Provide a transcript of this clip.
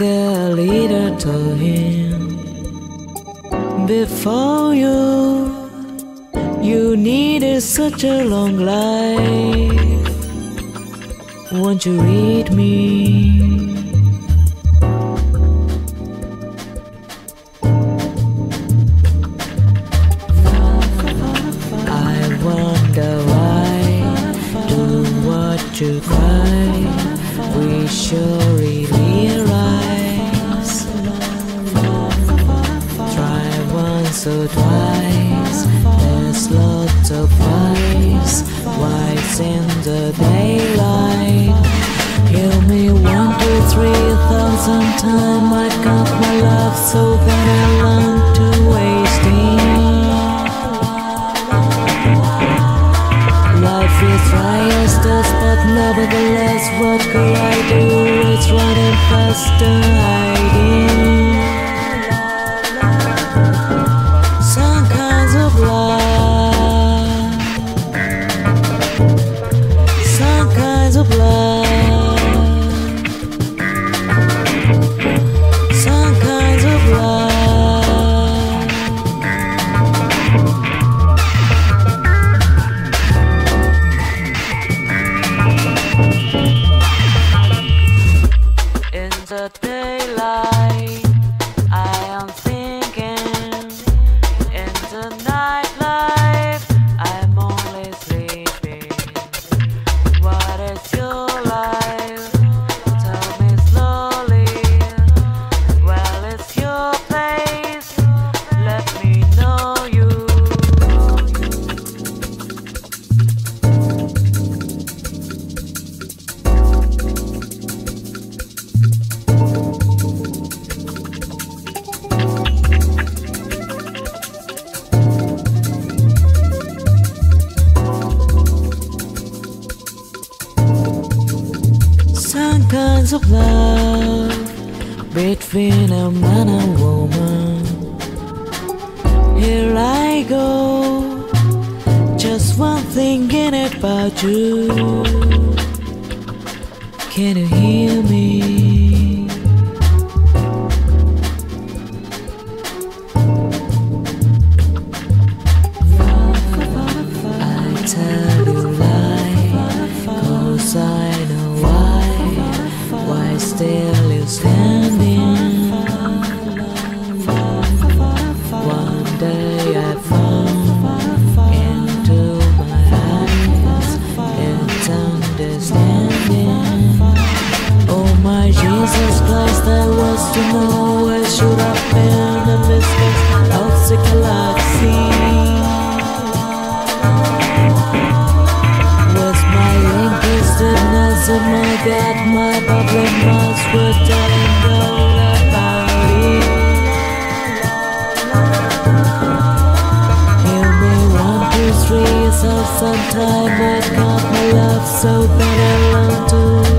love, Margarita told him. Before you, you needed such a long life. Won't you read me? I wonder why do what you cry. We surely or twice. There's lots of eyes. Whites in the daylight. Hear me one, two, three thousand times. I got my love so that I learned to waste it. Life is dust, but nevertheless, what could I do? It's running faster, between a man and woman. Here I go, just one thing thinking about you. Can you hear Found sometime I got my love so that I learned to